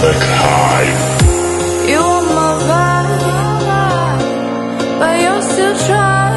You are my vibe, but you're still trying.